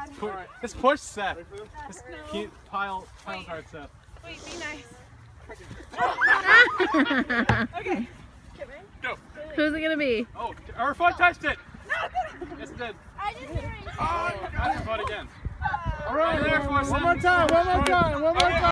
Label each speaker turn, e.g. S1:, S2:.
S1: Oh, God.
S2: Pu- Just push Seth. Just
S1: No.
S2: keep pile pile guard Seth.
S1: Wait, be nice. Okay.
S2: Go.
S3: Who's it gonna be?
S2: Oh, our foot touched it. Yes, it did.
S1: I just hear
S2: Oh, got your foot again.
S1: Uh,
S2: All right, there for
S4: One more time, one more time, one more time.